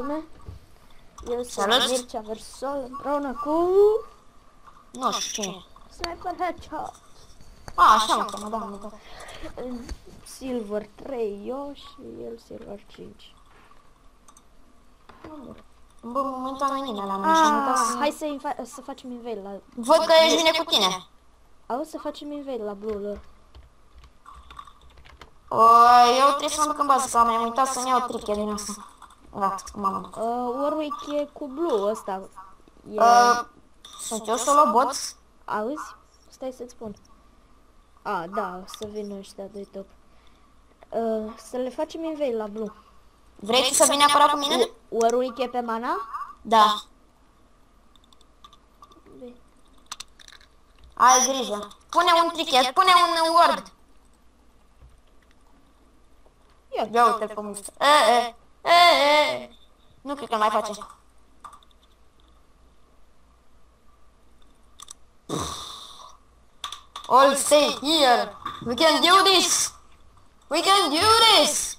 lume. Eu sunt Salut! Mircea Versol împreună cu Nu știu cine. Sniper Headshot. A, așa mă cheamă, da, mă da. Silver 3 eu și el Silver 5. Bă, momentan nu e nimeni la mine și am Ah, uitat hai să... să, infa- să facem invade la... Văd că ești bine cu tine. Auzi să facem invade la Blue lor. O, eu trebuie să mă duc în bază, că am uitat să-mi iau triche din asta. Gata, mamă. Uh, Warwick e cu Blue ăsta. E... Uh, sunt eu solo bot? Auzi? Stai să-ți spun. A, da, o să vină ăștia doi top. Uh, să le facem invade la Blue. Vrei tu să vii neapărat cu mine? Warwick e pe mana? Da. Ai grijă. Pune un trichet, pune un word. Ia, Ia uite cum este. E, e, e, e. Nu cred că mai face. All stay here. We can do this. We can do this.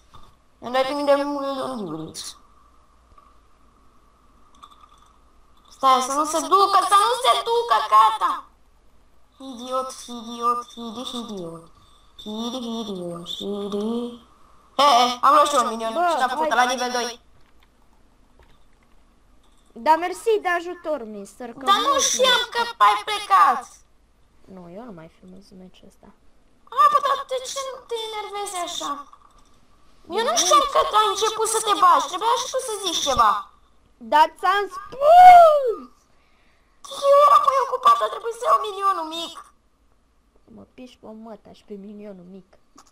And I think they will do this. Stai, să nu se ducă, să nu se ducă, gata. Idiot, idiot, idi, idiot. Idi, idiot, idi. E, e, am luat și un minion Bă, și l-am făcut hai, la hai, nivel 2. Da, mersi de ajutor, mister. Că Dar nu știam că ai plecat. Nu, eu nu mai filmez meciul ăsta. A, bă, dar de ce nu te enervezi așa? Eu nu știam că ai început să te bagi, trebuia și tu să zici ceva. Dar ți-am spus! Eu eram mai ocupată, trebuie să iau minionul mic. Mă piși pe măta și pe minionul mic.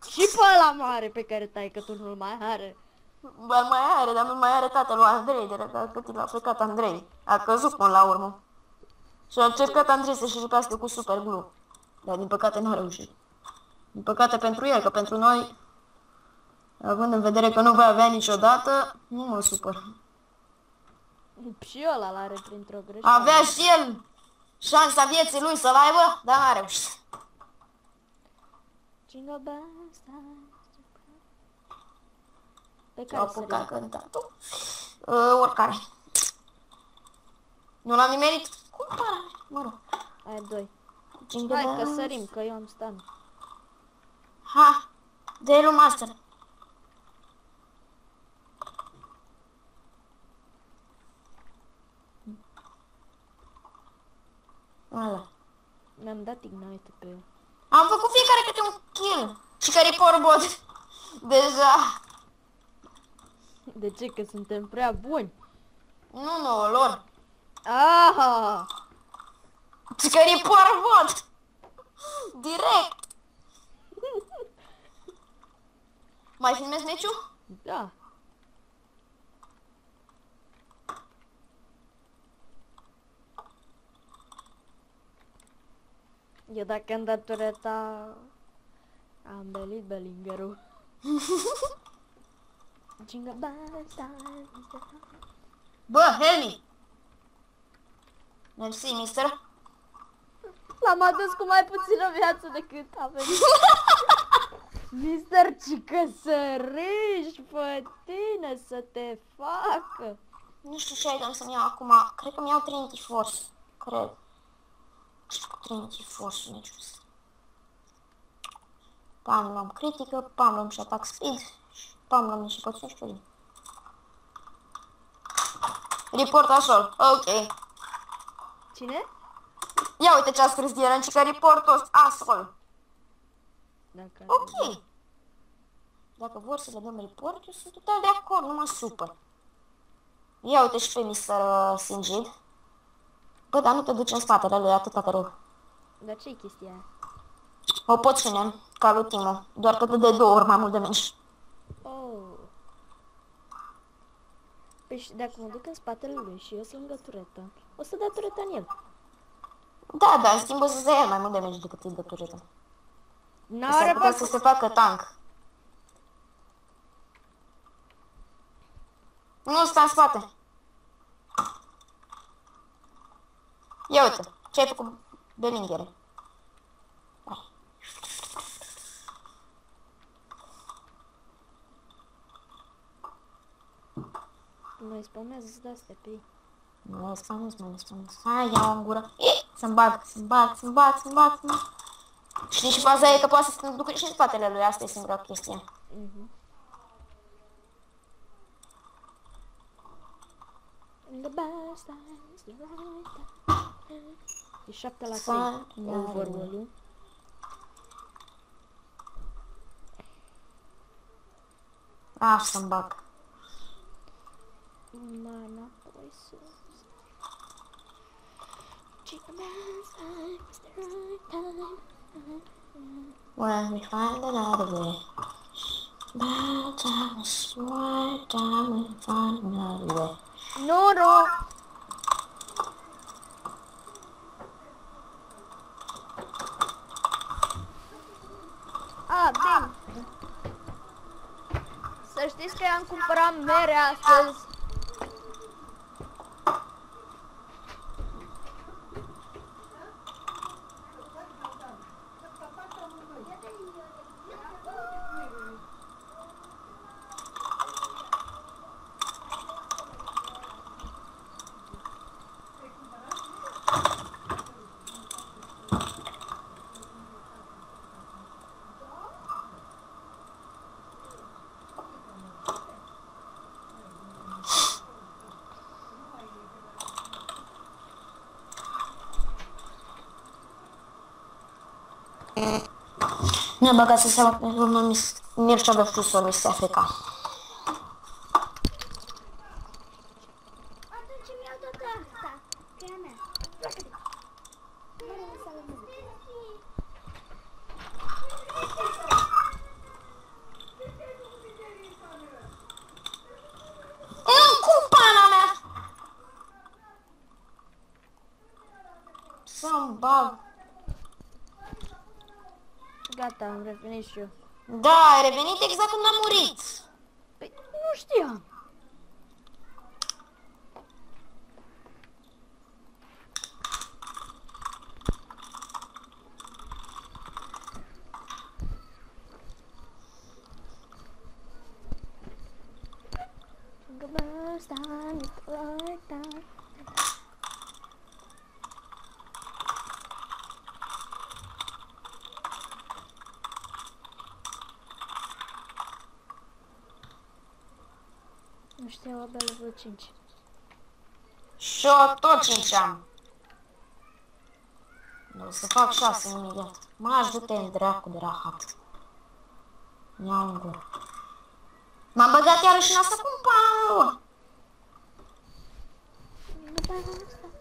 Și pe ăla mare pe care tai că tu nu-l mai are. Bă, îl mai are, dar nu mai are tatăl Andrei, de la cât l-a plecat Andrei. A căzut până la urmă. Și a încercat Andrei să-și lipească cu super glue. Dar din păcate n-a reușit. Din păcate pentru el, că pentru noi, având în vedere că nu va avea niciodată, nu mă supăr. Și ăla l-are printr-o greșeală. Avea și el șansa vieții lui să-l aibă, dar n-a reușit. Jingle bells, time to go. Pe S-a care să apucat cântatul. Uh, oricare. Nu l-am nimerit? Cum pare? Mă rog. Ai doi. Jingle Hai că bells. sărim, că eu am stan. Ha! De el master. Ăla. Mi-am dat ignite pe el. Am făcut fiecare câte un kill. Și care e porbot. Deja. De ce? Că suntem prea buni. Nu, nu, lor. Aha! Și care e porbot. Direct. Mai filmezi meciul? Da. Eu dacă am dat tureta, am belit Bellingerul. Jingle bells, time to go. Bă, Helmi. Mersi, mister. L-am adus cu mai puțină viață decât a venit. Mister, cică să râși pe tine, să te facă. Nu știu ce item să-mi iau acum. Cred că mi iau Trinity Force. Cred. Și cu Trinity Force niciun Pam luăm critică, pam luăm și attack speed, și pam luăm și pot știu. Report assault. Ok. Cine? Ia uite ce a scris el, că report assault. Dacă Ok. Dacă vor să le dăm report, eu sunt total de acord, nu mă supăr. Ia uite și pe Mr. Singid. Bă, dar nu te duci în spatele lui, atâta te rog. Dar ce-i chestia aia? O pot ține, ca lui Timo, doar că dă de două ori mai mult de meci. Oh. Păi și dacă mă duc în spatele lui și eu sunt lângă tureta, o să dea tureta în el. Da, da, în schimb o să se ia mai mult de meci decât îi dă tureta. S-ar N-are putea bă... să se facă tank. Nu, sta în spate. Ia uite, ce ai făcut Belingere. Hai. Mai spawnează de-astea pe ei. Nu le spamez, nu le spamez. Hai, ia-o în gură. Ih, Să-mi bag, să-mi bag, să-mi bag, să-mi bag, să-mi bag. Știi și faza e că poate să se ducă și în spatele lui, asta e singura chestie. Mhm. In the best times, the right time. E 7 la 3 Fun, overall-ul. Ah, să-mi bag. Mana voices. Check the best times, the right time. When we find another way. Bad times, right time, we find another way. Noro! A, bine. Să știți că am cumpărat mere astăzi. Ne-a băgat să seama pe urmă mis- Mircea de Fusor, Miss Africa. Atunci îmi iau tot asta, că e a mea. Nu vreau să le Nu, cum pana mea? Să-mi bag. Gata, am revenit și eu. Da, ai revenit exact când am murit. Păi, nu știam. The best time is the right time. Nu știam abia level 5. Și eu tot 5 am. O să fac 6 imediat. Mă ajută în dracu de rahat. Ia în gură. M-am băgat iarăși în asta cum pana lui. The best time.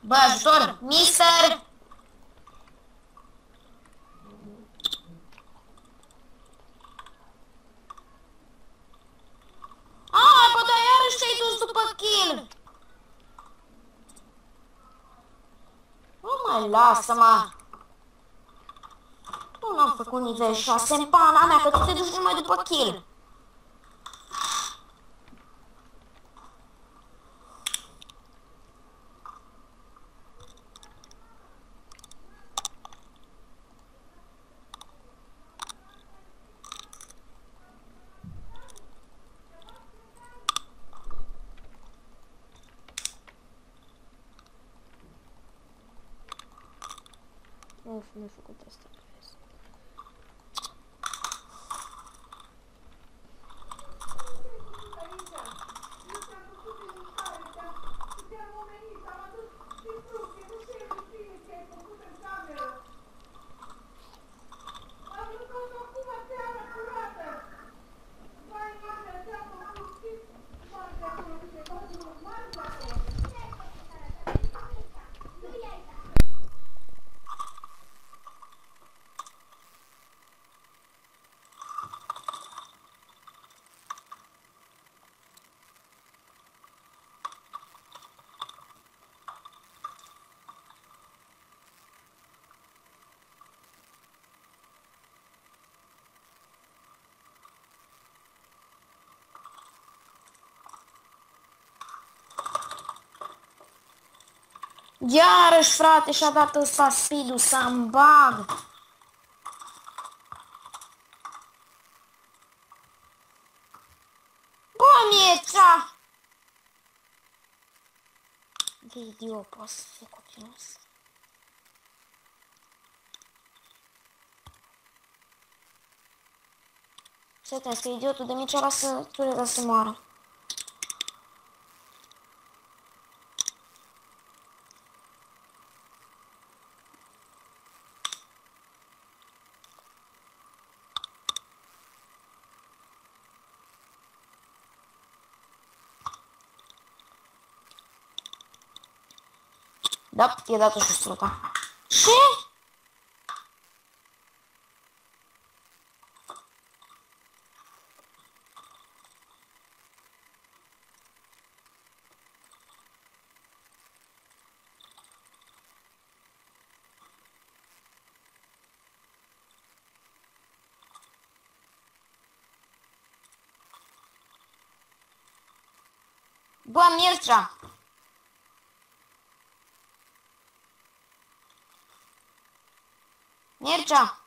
Bă, ajutor! Mister! A, bă, dar iarăși te-ai dus după kill! Nu mai lasă-mă! Nu n-am făcut nivel 6 în pana mea, că tu te duci numai după kill. Of, mi-a Iarăși, frate, și-a dat ăsta speed-ul să-mi bag. Bă, mie cea! De idiot, poate să fie continuos. Să te, este idiotul de mici ala să, tu le să moară. Da, e dat-o și struta. Ce? Bă, Mircea! Mircea!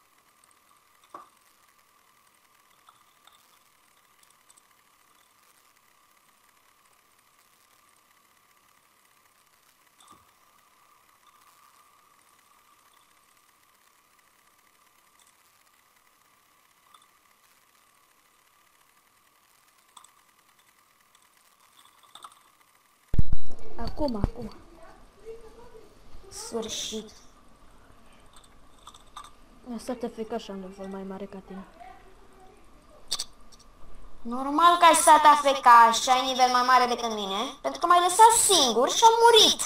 Acum, acum. Sfârșit. Asta te frică așa un nivel mai mare ca tine. Normal că ai stat afeca și ai nivel mai mare decât mine, pentru că m-ai lăsat singur și am murit.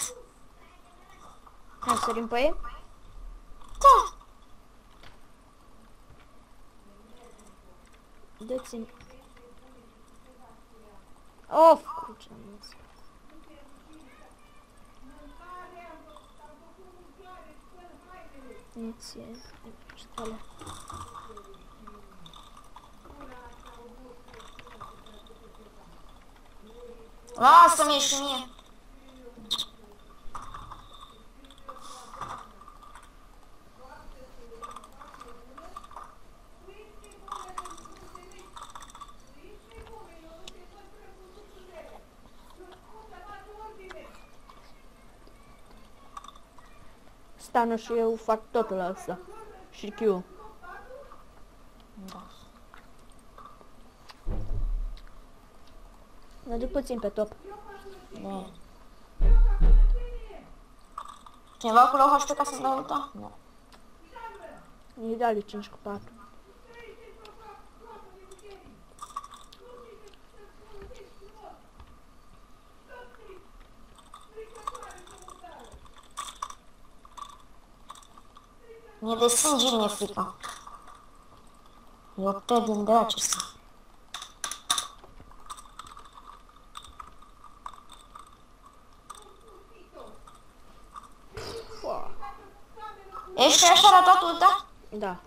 Hai, sărim pe ei? Da. Dă-ți-mi... Of, crucea mea. Nu ție, ștale. Lasă-mi și mie. Stanu și eu fac totul asta. Și Q. Da. Mă duc puțin pe top. Bine. Cineva acolo HP ca să-ți dau ulta? Nu. E dali 5 cu 4. Mie de sânge mi-e frică. E o pe din draci ăsta. Ești și așa ratat ulta? Da.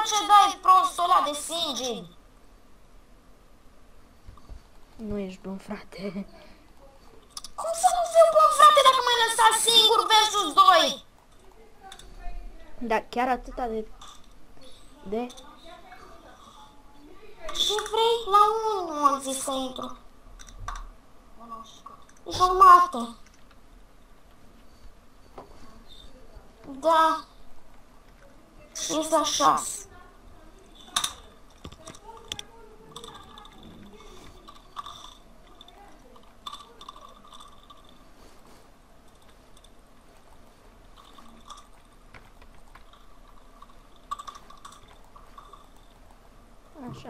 Face dai prostul ăla de sânge. Nu ești bun, frate. Cum să nu fiu bun, frate, dacă m-ai lăsat singur versus 2? Da, chiar atâta de... De... Ce vrei? La 1 am zis să intru. Jumate. Da. Este la 6.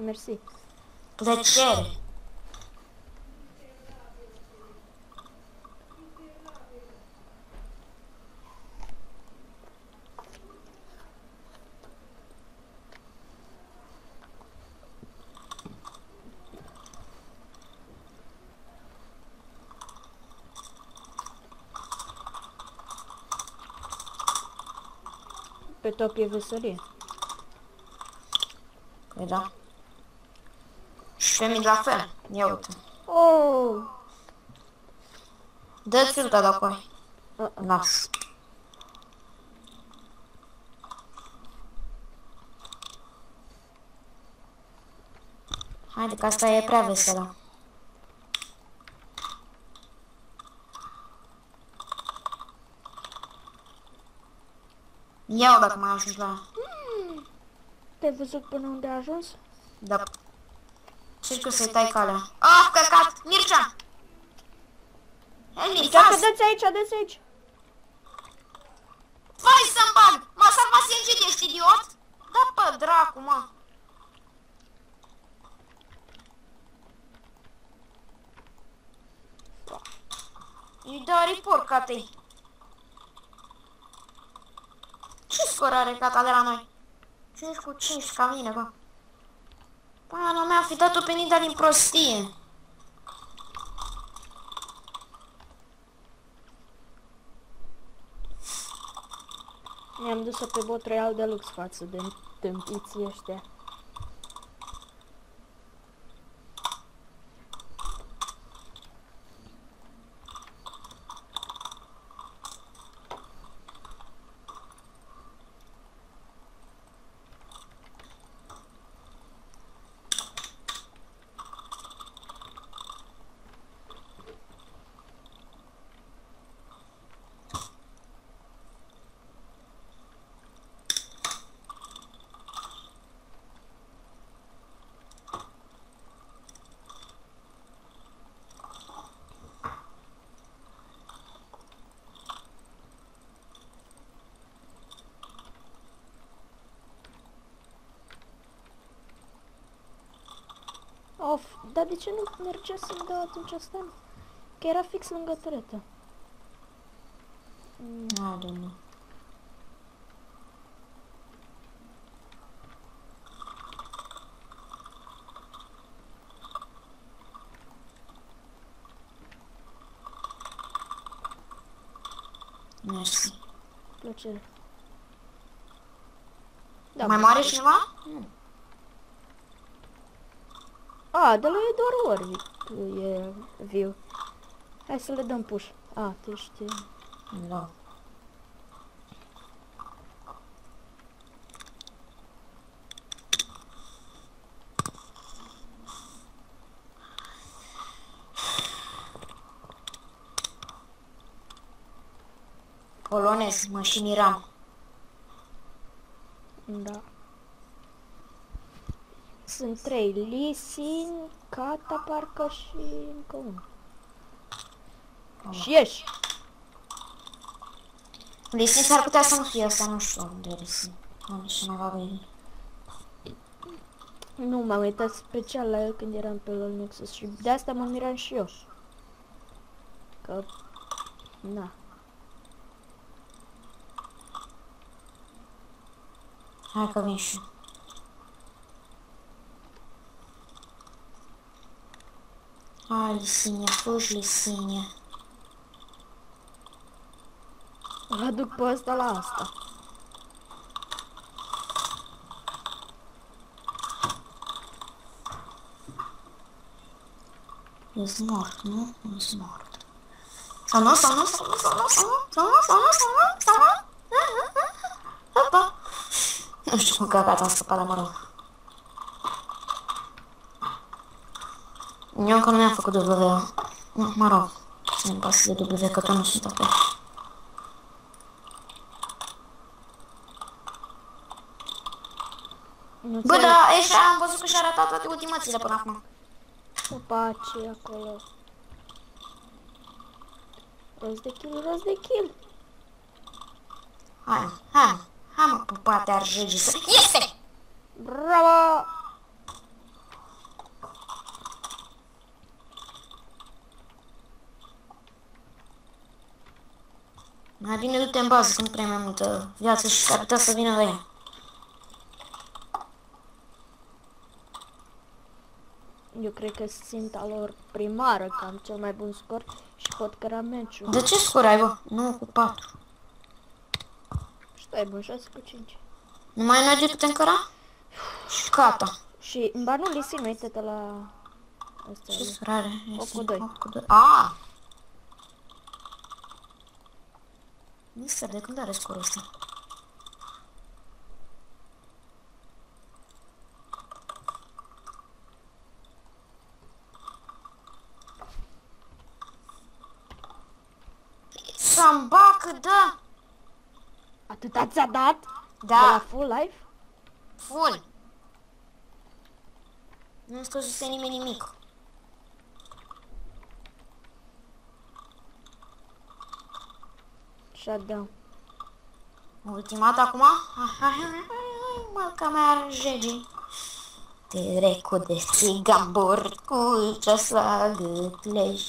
Așa, mersi. Plăcere. Pe top e veselie. Femic la fel. Ia uite. Oh. Dă țâlca dacă ai. Las. Haide că asta e prea veselă. Ia-o dacă mai ajungi la... Hmm. Te-ai văzut până unde a ajuns? Da. Ce că să-i tai calea. Ah, căcat! Mircea! Elmi, Dacă fas! dă-ți aici, dă-ți aici. Vai să-mi bag! M-a salvat Singil, ești idiot? Da, pe dracu, mă! Îi dă report, catei. Ce scor are cata de la noi? 5 cu 5 ca mine, bă. Pana mea, fi dat-o pe Nida din prostie. Mi-am dus-o pe bot royal de lux față de tâmpiții ăștia. Of, dar de ce nu merge să-mi dau atunci asta? Că era fix lângă tăretă. A, domnule. Mersi. Plăcere. Da, mai mare cineva? A, de la e doar ori e viu. Hai să le dăm push. A, tu ești... Da. Polonez, mă și miram. Da. Sunt trei. Lisin, Kata parcă și încă unul. Și ieși. Lisin s-ar putea să nu fie asta, nu știu unde e Lisin. Am cineva pe el. Nu, m-am uitat special la el când eram pe LOL Nexus și de asta mă miram și eu. Că... Na. Hai că vin și eu. Hai, Lisinie, fugi, Lisinie. Îl aduc pe ăsta la asta. Ești mort, nu? Ești mort. Sau nu, sau nu, sau nu, sau nu, sau nu, sau nu, sau nu, sau nu, sau nu? Opa! Nu știu cum căcat am scăpat de mă rog. Eu încă nu mi-am făcut W. Nu, mă rog. Să-mi pasă de W, că tot nu sunt acolo. Nu Bă, da, ăștia am văzut că și-a arătat toate ultimațiile până acum. Opa, ce acolo? Rost de kill, rost de kill. Hai, hai, hai mă, pupate ar regis. Este! Bravo! Mai bine du-te în bază, că nu prea ai mai multă viață și s-ar putea să vină la ea. Eu cred că ținta lor primară că am cel mai bun scor și pot căra meciul. De ce scor ai, bă? 9 cu 4. Și tu ai bun 6 cu 5. Nu mai noi de putem căra? Și gata. Și în banul Lisin, uite-te la... Asta Ce e. scor are? 8 cu 2. 8 cu 2. A! Mister, de când are scorul ăsta? Sambacă, da! Atâta ți-a dat? Da. De la full life? Full. Nu-mi scăzuse nimeni nimic. Shutdown. Ultimat acum? Mă, că mi-ar jegi. Trecu de țigambor cu ceas la gâtleș.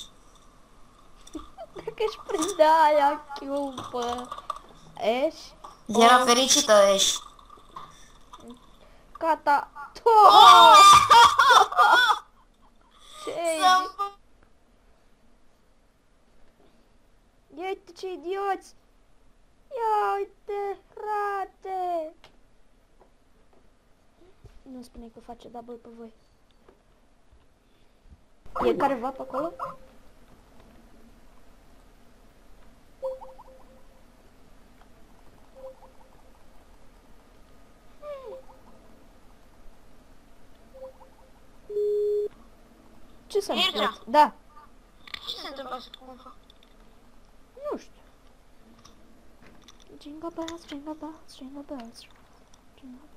Dacă își prinde aia chiupă. Ești? Era fericită, ești. Gata. Oh! Ce Ia uite ce idioți! Ia uite, frate! Nu spune că face double pe voi. E careva pe acolo? Ce s-a Mircea. întâmplat? Da, Ce se întâmplă să cum nu știu. Jingle bells, jingle bells, jingle bells. Jingle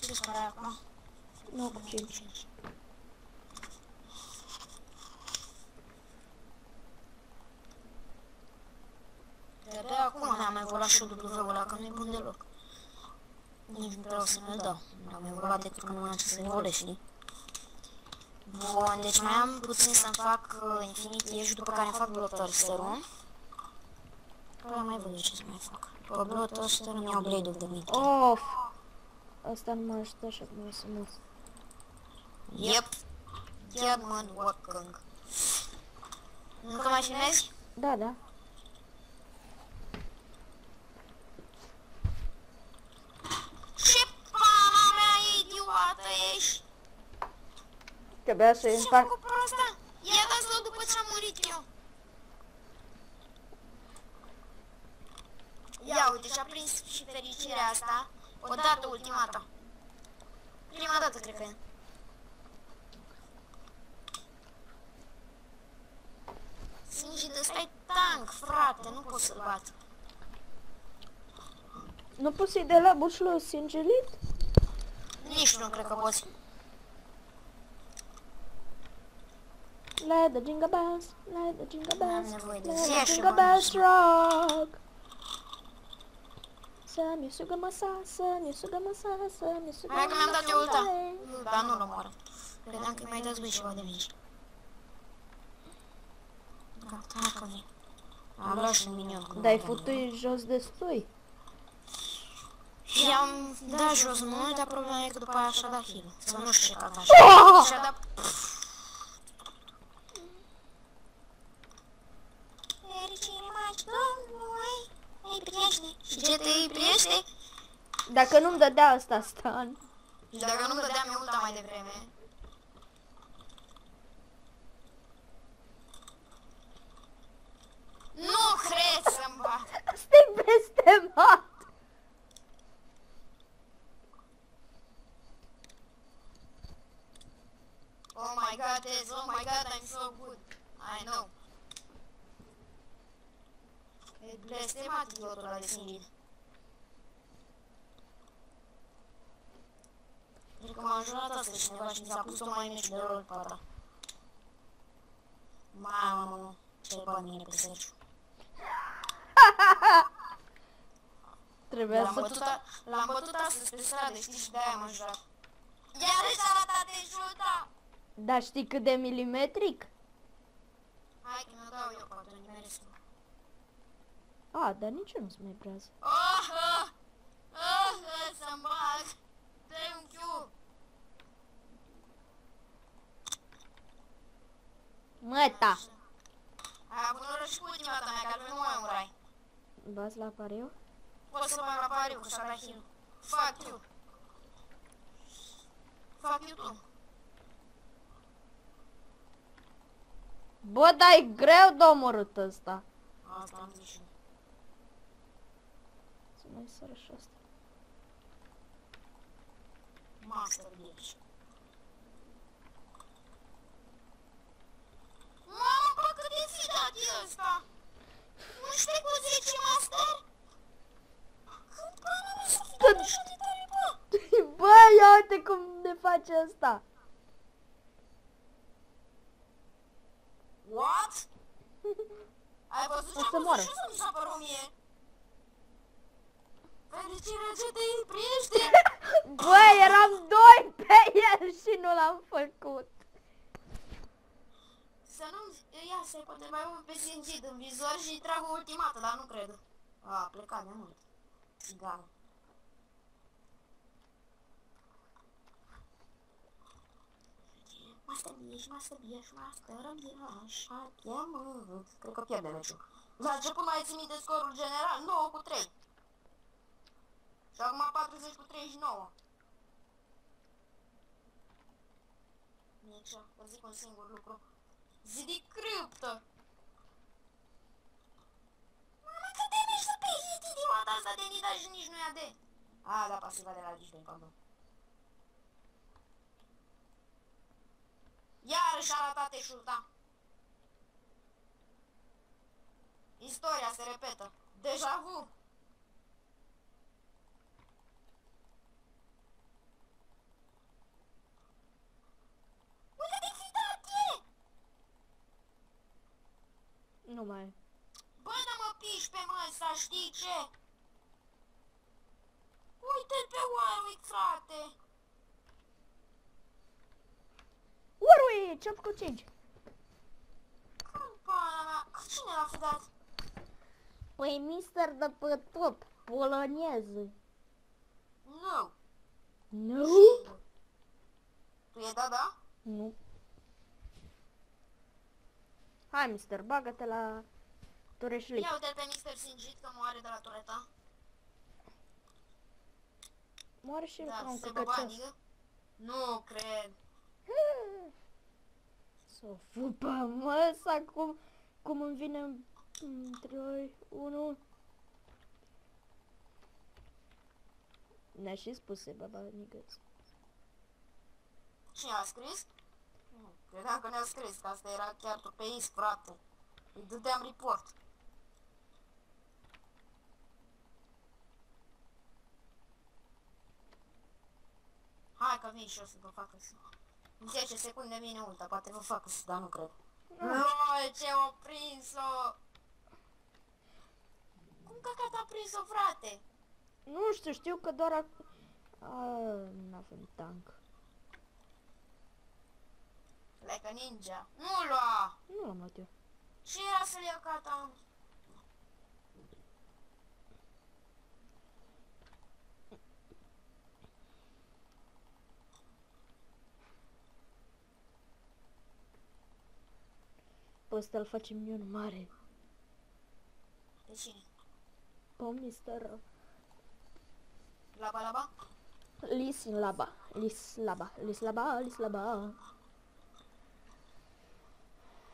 Ce spune acum? 9 cu 5. De pe acum mi-am evoluat și W-ul ăla, că nu-i bun deloc. Nici nu vreau să ne-l dau. Nu am evoluat decât când am să evoluez, știi? Bun, deci mai am puțin să-mi fac uh, Infinity Edge, după care îmi fac Bloodthirster-ul. Care mai văzut ce să mai fac. După Bloodthirster îmi iau Blade-ul de mid. Of! Asta nu mă ajută așa cum vreau să mă Yep. Chiar mă working. Încă mai filmezi? Da, da. Ce pana mea idiotă ești? Trebuia să-i Ce împart... făcut pe asta? Ia dați-l după ce am murit eu. Ia uite, și-a prins și fericirea asta. Odată ultima dată. Prima dată, cred că e. Singi de stai tank, frate, nu pot să-l bat. Nu poți să-i de la bușlul singelit? Nici nu cred că poți. Let the jingle bells, let the jingle bells, N-am nevoie de let zi the și jingle bani bells și- rock. Să-mi sugă măsa, să-mi sugă măsa, să-mi sugă Hai că mi-am dat eu ulta. măsa. Dar nu-l omoară. Credeam că mi-ai dat voi ceva de mici. Gata, hai că vin. Am luat și un minion. cu Dar ai mine. futui jos destui. I-am dat jos mult, dar problema e că după aia și-a dat heal. Să nu știu ce cat așa. Și-a dat... Fericire mai Domnului, îi primește. Și ce te îi primește? Dacă nu-mi dădea asta stan. Și dacă nu-mi dădeam eu ulta mai devreme... Nu cred să-mi bat! Asta-i blestemat! Oh my god, Tez, oh my god, I'm so good. I know. E blestemat idiotul ăla de singil. Cred că m-a înjurat asta cineva și mi s-a pus-o mai mici de rol pe ta. Mamă, ce bani mine pe Sergiu. Trebuia L-am să... bătut, a- l-am bătut astăzi pe stradă, știi, și de-aia m-a înjurat. Iarăși arată de juta! Dar știi cât de milimetric? Hai că mi-o dau eu, poate nu meresc. A, dar nici eu nu sunt mai brează. Oh, oh, oh, oh, să-mi bag. Dă-i un Q. Măta! Ai avut noroc și cu ultima ta mea, că altfel nu mai urai. Bați la pariu? Poți să mai la pariu, că și-a dat heal. Fuck you. Fuck you tu. Bă, dar e greu de omorât ăsta. Asta am zis și eu. Hai să răși asta. Master Glitch. Mamă, bă, cât de ți dat ăsta? Nu știu cu 10 master? Cât că nu știu că nu știu tare, bă! Bă, cum ne face asta! What? Ai văzut ce-am văzut și să? Bă, eram doi pe el și nu l-am făcut. Să nu ia să poate mai mult pe singit în vizor și trag o ultimată, dar nu cred. A, a plecat de mult. Țigană. Master Bish, Master Bish, Master Bish, piemă. Cred că pierde meciul. La început mai ții minte scorul general? 9 cu 3. Și acum 40 cu 39. Nici, vă zic un singur lucru. Zi de criptă! Mama, cât de mici să pe hit idiota asta de Nida și nici nu ia de... A, da, pasiva de la Gisben, pardon. Iarăși a ratat eșulta. Istoria se repetă. Deja vu. Uite de fitate! Nu mai. Bă, dar mă piși pe măsa, știi ce? Uite-l pe Warwick, frate! Urui, ce-am făcut 5? Campana mea, Cu cine l-a fidat? Păi mister de pe top, polonez. Nu. Nu? Tu e da, da? Nu. Hai, mister, bagă-te la Tureșlic. Ia uite pe Mr. Singit că moare de la tureta. Moare și el ca Da, un se căcăcios. băbanică. Nu cred. Să o fupă, mă, să cum, cum îmi vine în 3, 1. Ne-a și spuse, baba, nigăț. Cine a scris? Nu, credeam că ne-a scris, că asta era chiar pe is, frate. Îi dădeam report. Hai că vin și eu să vă facă să... În 10 secunde vine ulta, poate vă facă să, dar nu cred. LOL, ce o prins-o! Cum căcat a prins-o, frate? Nu știu, știu că doar ac- A, n-avem tank. Like a ninja. Nu lua! Nu l-am luat eu. Ce era să-l ia cata? Pe ăsta îl facem minion mare. De cine? Pe mister Laba laba? Lis Laba. Lis Laba. Lis Laba. Lis Laba.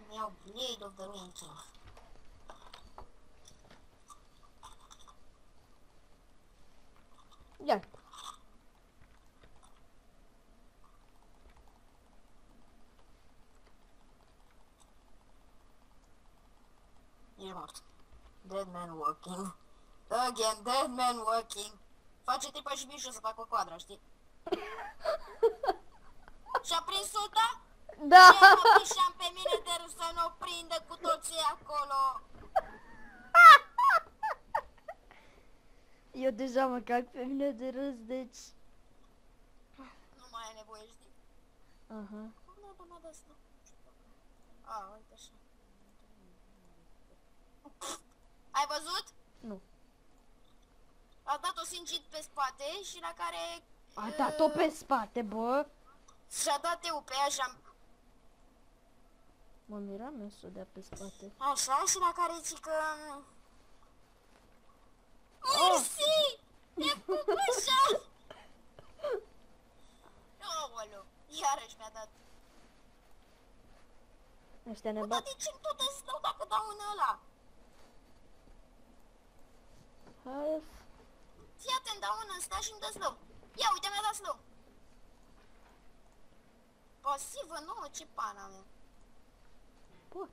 Îmi iau Blade of the Ruin King. Ia. E mort. Dead man walking. Again, dead man walking. Face tipa și bișul să facă o quadră, știi? Și-a prins ulta? Da! Ce mă pișeam pe mine de râs să nu o prindă cu toții acolo? Eu deja mă cac pe mine de râs, deci... Nu mai ai nevoie, știi? Aha. Cum da, da, da, asta? A, uite așa. Ai văzut? Nu. A dat-o singit pe spate și la care... A dat-o pe spate, bă! Și-a dat eu pe ea și am... Mă miram eu să o dea pe spate. Așa, și la care zic că... Oh. Mersi! Ne pupușa! Aoleu, iarăși mi-a dat. Ăștia ne Bă, dar bat. de ce tot îți dau dacă dau în ăla? Hai, Fii atent, dau în ăsta și îmi dă slow. Ia uite, mi-a dat slow. Pasivă nouă, ce pana mea. Pot.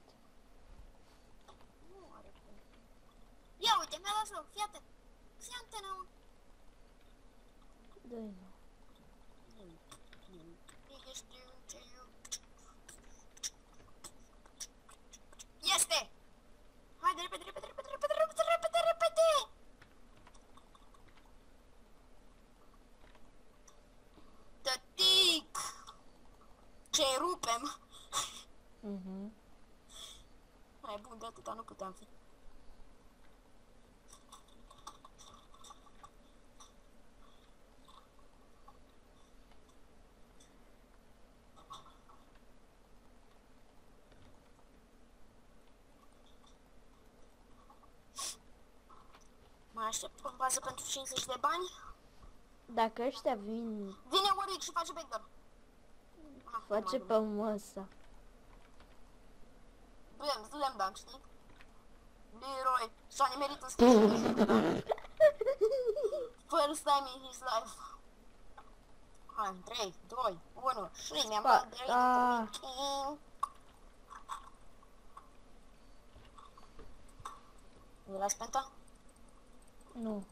Nu are cum. Ia uite, mi-a dat slow, fii atent. Fii atent, mă. Doi. Este! Haide, repede, repede, repede, repede, repede, repede, repede! Tătic! Ce rupem! Mhm. Mai bun de atâta nu puteam fi. Mai aștept în bază pentru 50 de bani. Dacă ăștia vin, Vine Warwick și face backdoor. Ah, face mai pe măsa. Dulem, dulem, da, știi? Leroy și-a nimerit în schimb. First time in his life. Hai, 3, 2, 1 și mi-am Ba- luat direct ah. King. Îl las penta? Nu.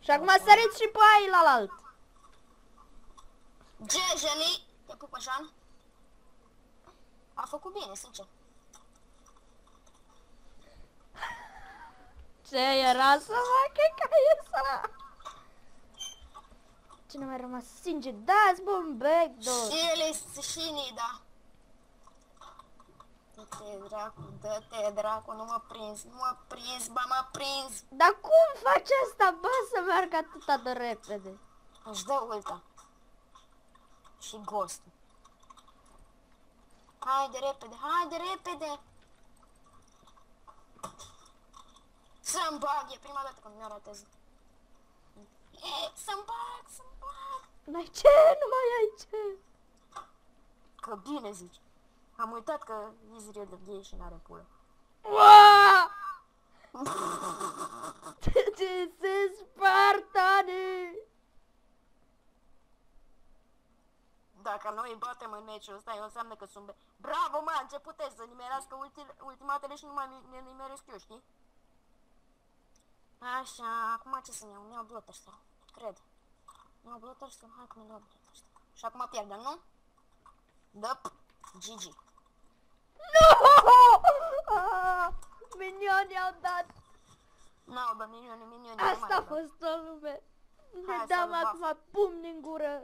Și acum săriți și pe aia la alt. G, Jenny, te pupă, Jean. A făcut bine, sincer. Ce era să facă ca e să... Cine mai rămas sincer? Dați bă un backdoor. Și el este și Nida. Dă-te dracu, dă-te dracu, nu mă prins, nu mă prins, ba mă prins. Dar cum faci asta, bă, să meargă atâta de repede? Își dă ulta. Și ghost. Haide repede, haide repede! Să-mi bag, e prima dată când mi-o ratez. E, să-mi bag, să-mi bag! N-ai ce? Nu mai ai ce? Că bine zici. Am uitat că Israel de gay și n-are pulă. Ua! Ce se Spartane! Dacă noi îi batem în meciul ăsta, eu înseamnă că sunt... be- Bravo, mă, a început să nimerească ulti... ultimatele și nu mai mi- ne nimeresc eu, știi? Așa, acum ce să-mi iau? Mi iau Blotterstone, cred. Mi iau Blotterstone, hai că mi iau Blotterstone. Și acum pierdem, nu? Dăp, GG. Nu! Ah, Minionii au dat. N-au, bă, minioni, minioni. Asta a fost o lume. Ne Hai să dăm vă baf. acum pumni în gură.